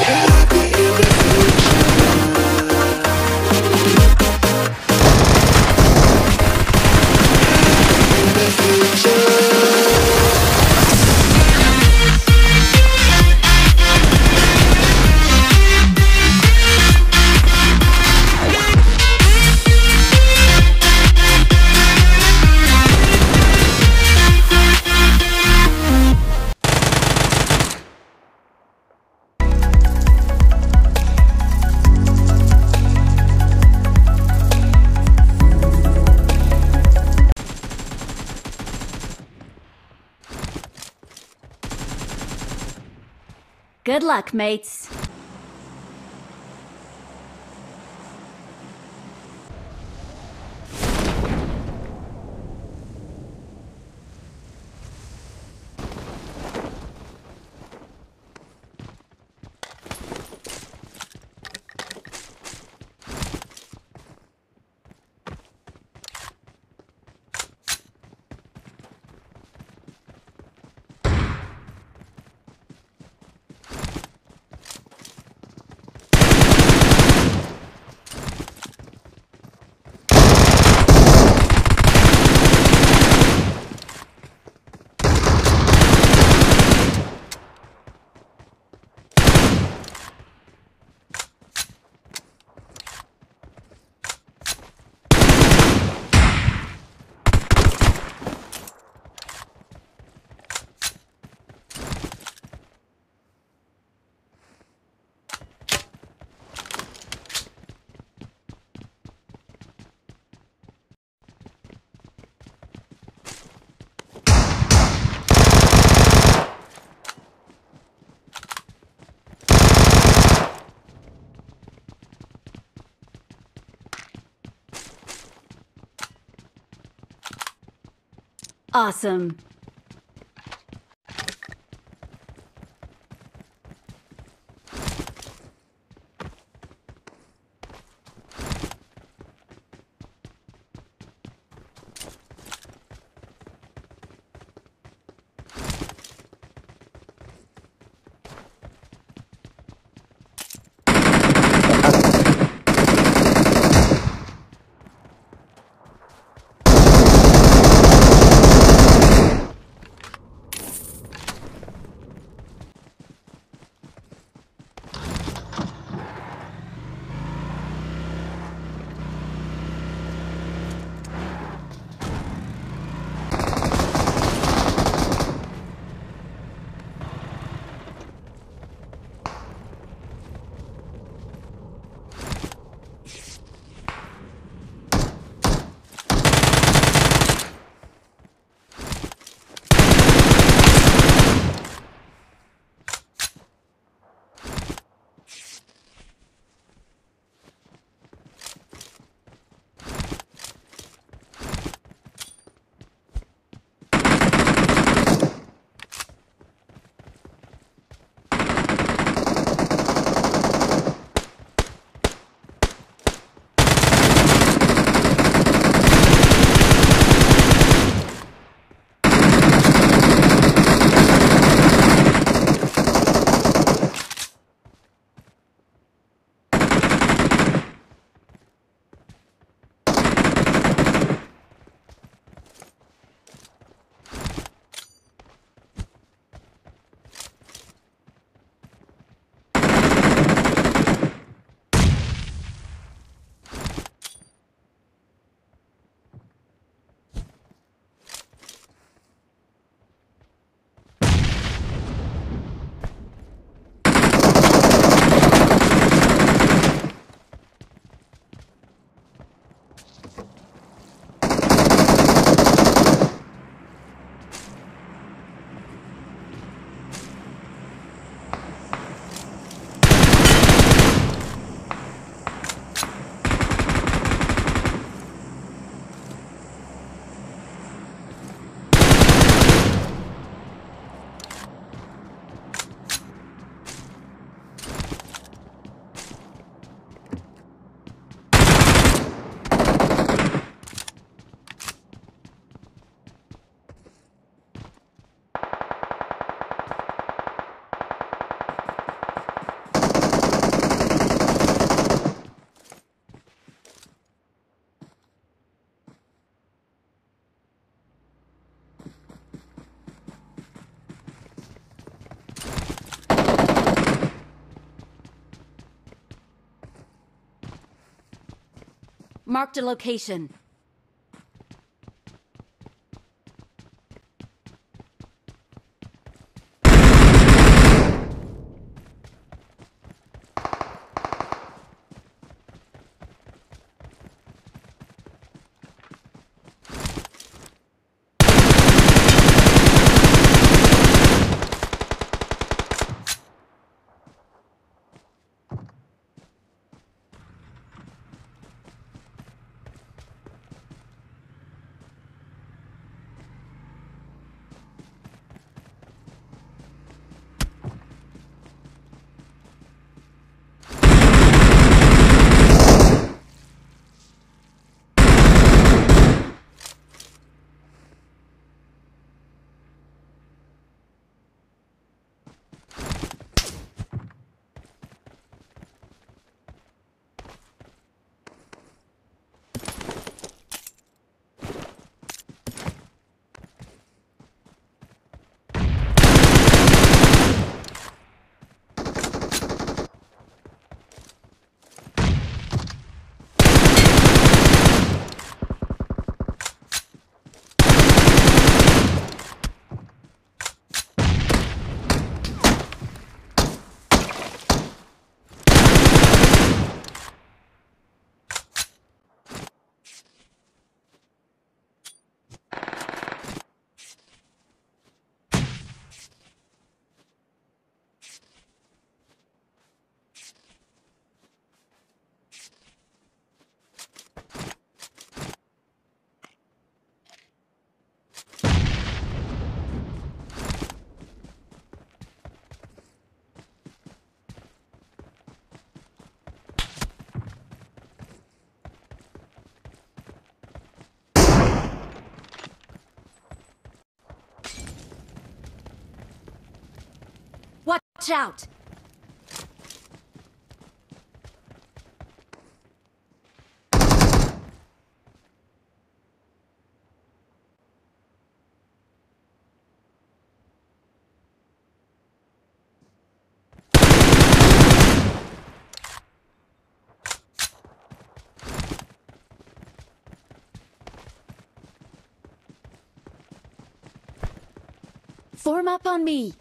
Yeah. Good luck, mates. Awesome. Marked a location. Watch out! Form up on me.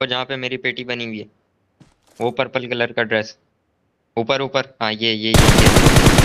वो जहाँ पे मेरी पेटी बनी हुई है। वो पर्पल कलर का ड्रेस ऊपर ऊपर। हाँ ये ये ये, ये।